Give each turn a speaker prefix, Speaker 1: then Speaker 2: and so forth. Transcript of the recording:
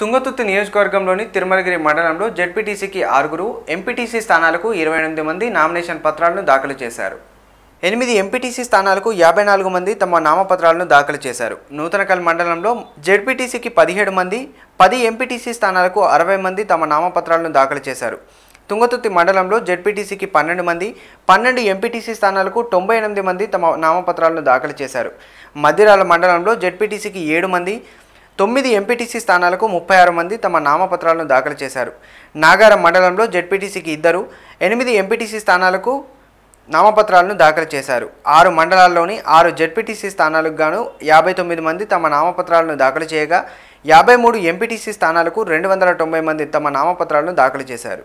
Speaker 1: తుంగతుర్తి నియోజకవర్గంలోని తిరుమలగిరి మండలంలో జెడ్పీటీసీకి ఆరుగురు ఎంపీటీసీ స్థానాలకు ఇరవై ఎనిమిది మంది నామినేషన్ పత్రాలను దాఖలు చేశారు. ఎనిమిది ఎంపీటీసీ స్థానాలకు యాభై నాలుగు మంది తమ నామపత్రాలను దాఖలు చేశారు. నూతనకల్ మండలంలో జెడ్పీటీసీకి పదిహేడు మంది పది ఎంపీటీసీ స్థానాలకు అరవై మంది తమ నామపత్రాలను దాఖలు చేశారు. తుంగతుర్తి మండలంలో జెడ్పీటీసీకి పన్నెండు మంది పన్నెండు ఎంపీటీసీ స్థానాలకు తొంభై ఎనిమిది మంది తమ నామపత్రాలను దాఖలు చేశారు. మధ్యరాల మండలంలో జెడ్పీటీసీకి ఏడు మంది తొమ్మిది ఎంపీటీసీ స్థానాలకు ముప్పై ఆరు మంది తమ నామపత్రాలను దాఖలు చేశారు. నాగారం మండలంలో జెడ్పీటీసీకి ఇద్దరు ఎనిమిది ఎంపీటీసీ స్థానాలకు నామపత్రాలను దాఖలు చేశారు. ఆరు మండలాల్లోని ఆరు జెడ్పీటీసీ స్థానాలకు గాను యాభై తొమ్మిది మంది తమ నామపత్రాలను దాఖలు చేయగా యాభై మూడు ఎంపీటీసీ స్థానాలకు రెండు వందల తొంభై మంది తమ నామపత్రాలను దాఖలు చేశారు.